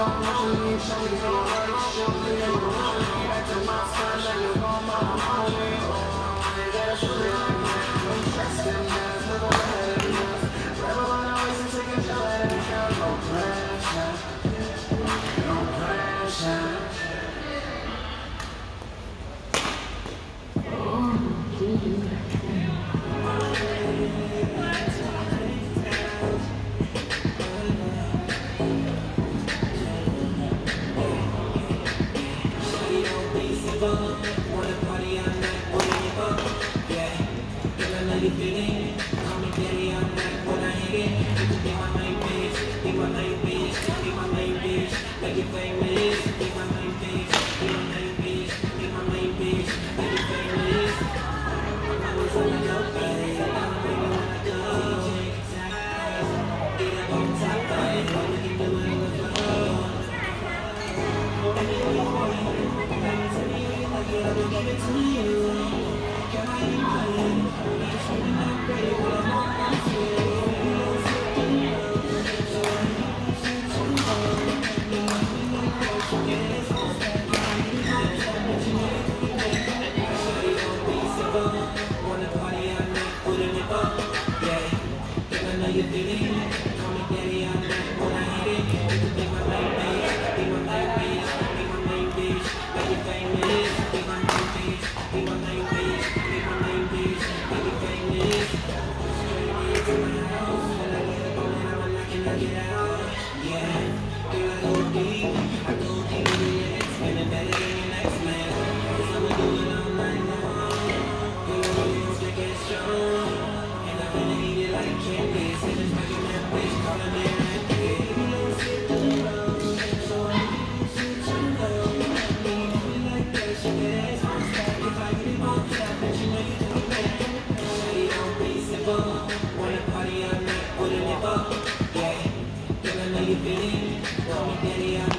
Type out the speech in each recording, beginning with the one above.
don't want Yeah.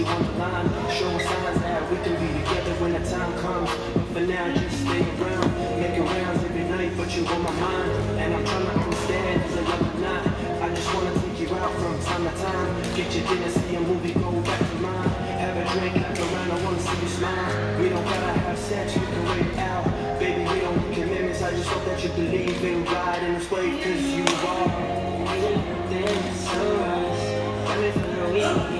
you on the line, showing signs that we can be together when the time comes. But for now, just stay around, making rounds every night, but you on my mind. And I'm trying to understand, is it love or not? I just wanna take you out from time to time. Get your dinner, see a movie, go back to mine. Have a drink, look around, I wanna see you smile. We don't gotta have sex, we can wait out. Baby, we don't need commitments, I just hope that you believe in God and His way, cause you are. Dance, sunrise, coming from the weekend.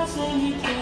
passing, he came.